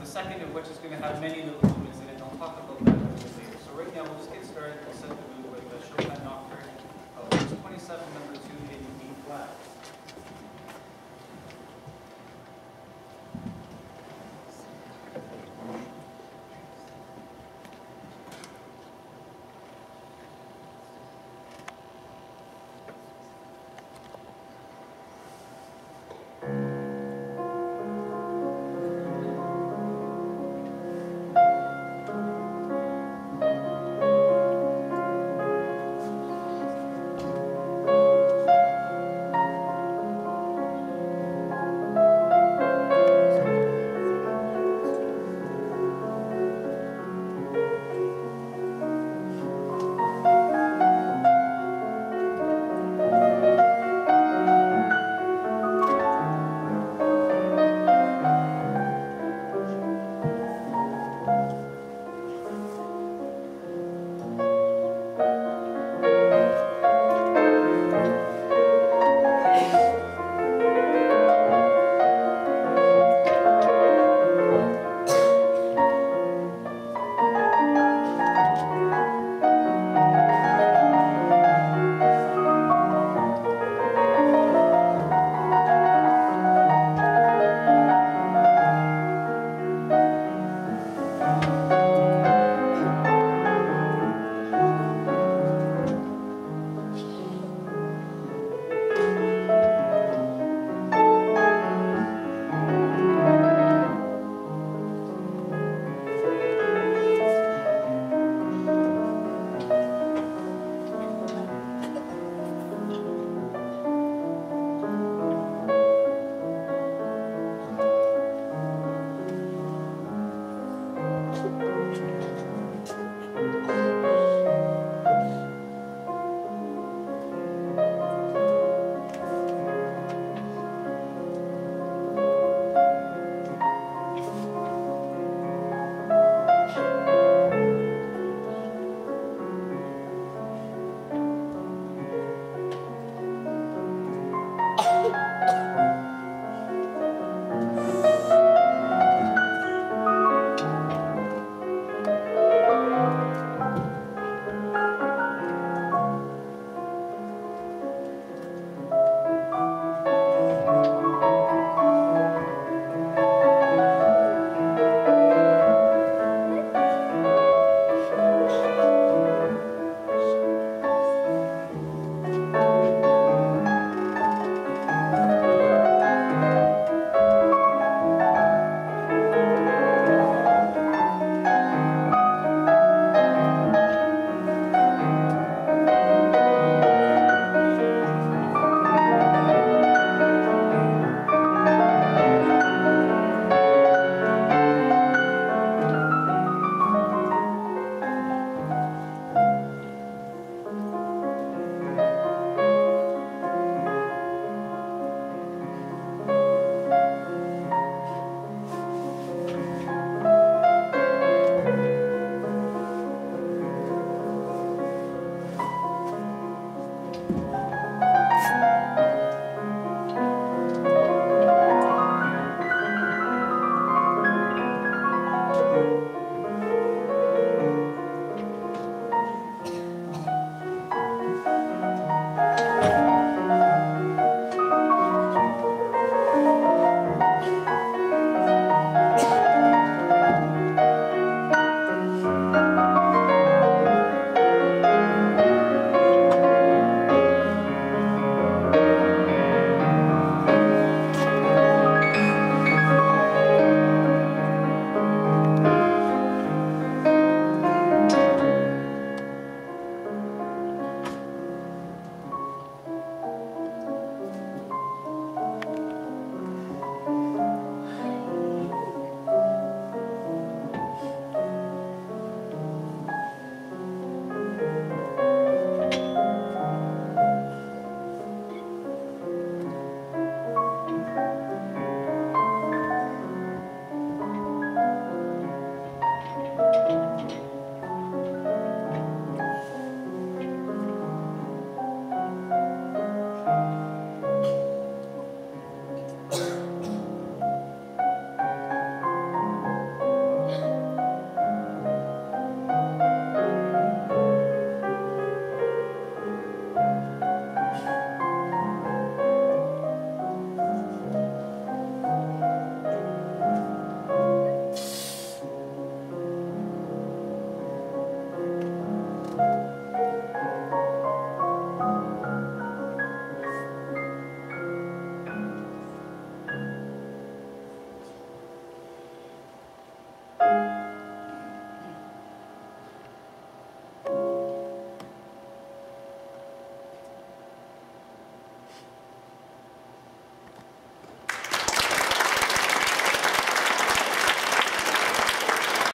the second of which is going to have many little movements in it, and I'll talk about that a little later. So right now, we'll just get started. We'll set the mood with the Chopin Nocturne, uh, 27, number 2 in E flat.